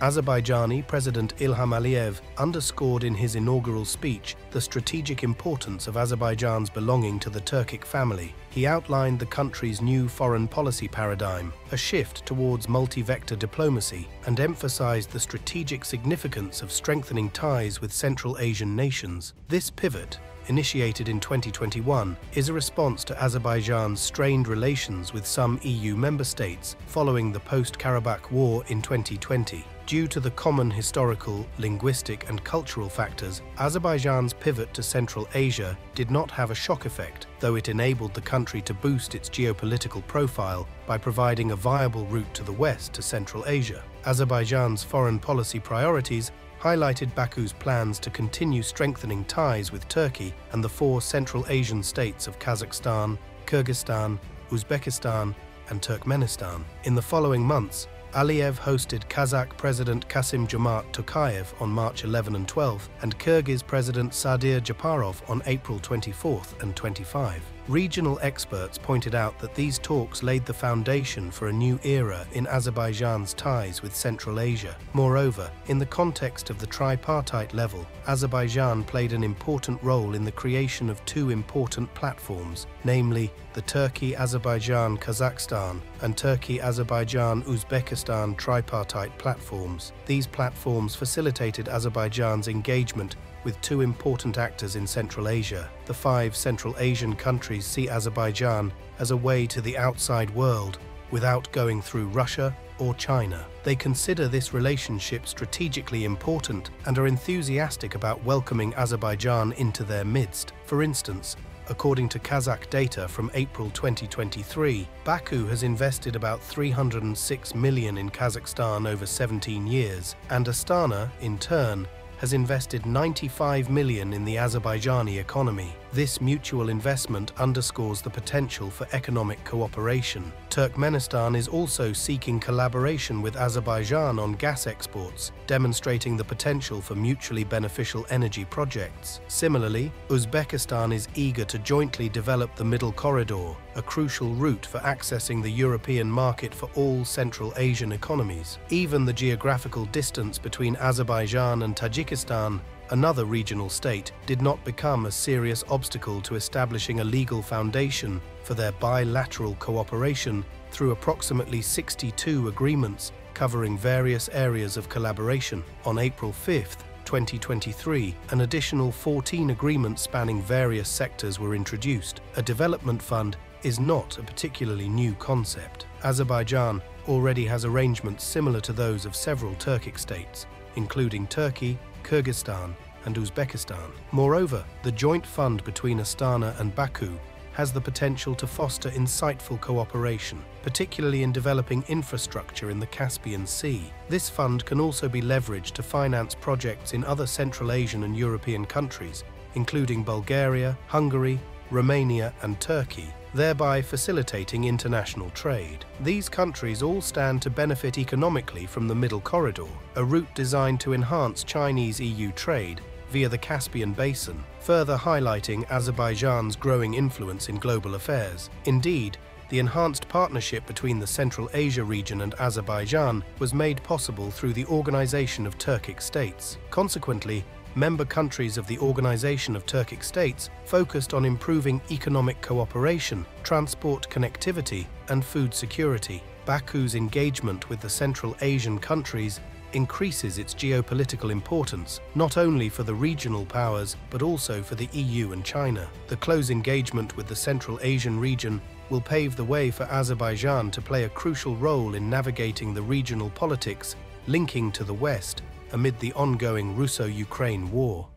Azerbaijani President Ilham Aliyev underscored in his inaugural speech the strategic importance of Azerbaijan's belonging to the Turkic family. He outlined the country's new foreign policy paradigm, a shift towards multi-vector diplomacy, and emphasized the strategic significance of strengthening ties with Central Asian nations. This pivot initiated in 2021, is a response to Azerbaijan's strained relations with some EU member states following the post-Karabakh War in 2020. Due to the common historical, linguistic and cultural factors, Azerbaijan's pivot to Central Asia did not have a shock effect, though it enabled the country to boost its geopolitical profile by providing a viable route to the west to Central Asia. Azerbaijan's foreign policy priorities highlighted Baku's plans to continue strengthening ties with Turkey and the four Central Asian states of Kazakhstan, Kyrgyzstan, Uzbekistan, and Turkmenistan. In the following months, Aliyev hosted Kazakh President Kassym-Jomart Tokayev on March 11 and 12, and Kyrgyz President Sadyr Japarov on April 24 and 25. Regional experts pointed out that these talks laid the foundation for a new era in Azerbaijan's ties with Central Asia. Moreover, in the context of the tripartite level, Azerbaijan played an important role in the creation of two important platforms, namely the Turkey-Azerbaijan-Kazakhstan and Turkey-Azerbaijan-Uzbekistan tripartite platforms. These platforms facilitated Azerbaijan's engagement with two important actors in Central Asia. The five Central Asian countries see Azerbaijan as a way to the outside world without going through Russia or China. They consider this relationship strategically important and are enthusiastic about welcoming Azerbaijan into their midst. For instance, According to Kazakh data from April 2023, Baku has invested about 306 million in Kazakhstan over 17 years, and Astana, in turn, has invested 95 million in the Azerbaijani economy. This mutual investment underscores the potential for economic cooperation. Turkmenistan is also seeking collaboration with Azerbaijan on gas exports, demonstrating the potential for mutually beneficial energy projects. Similarly, Uzbekistan is eager to jointly develop the Middle Corridor, a crucial route for accessing the European market for all Central Asian economies. Even the geographical distance between Azerbaijan and Tajikistan another regional state, did not become a serious obstacle to establishing a legal foundation for their bilateral cooperation through approximately 62 agreements covering various areas of collaboration. On April 5, 2023, an additional 14 agreements spanning various sectors were introduced. A development fund is not a particularly new concept. Azerbaijan already has arrangements similar to those of several Turkic states, including Turkey, Kyrgyzstan, and Uzbekistan. Moreover, the joint fund between Astana and Baku has the potential to foster insightful cooperation, particularly in developing infrastructure in the Caspian Sea. This fund can also be leveraged to finance projects in other Central Asian and European countries, including Bulgaria, Hungary, Romania and Turkey, thereby facilitating international trade. These countries all stand to benefit economically from the Middle Corridor, a route designed to enhance Chinese-EU trade via the Caspian Basin, further highlighting Azerbaijan's growing influence in global affairs. Indeed, the enhanced partnership between the Central Asia region and Azerbaijan was made possible through the Organization of Turkic States. Consequently, member countries of the Organization of Turkic States focused on improving economic cooperation, transport connectivity, and food security. Baku's engagement with the Central Asian countries increases its geopolitical importance, not only for the regional powers, but also for the EU and China. The close engagement with the Central Asian region will pave the way for Azerbaijan to play a crucial role in navigating the regional politics linking to the West amid the ongoing Russo-Ukraine war.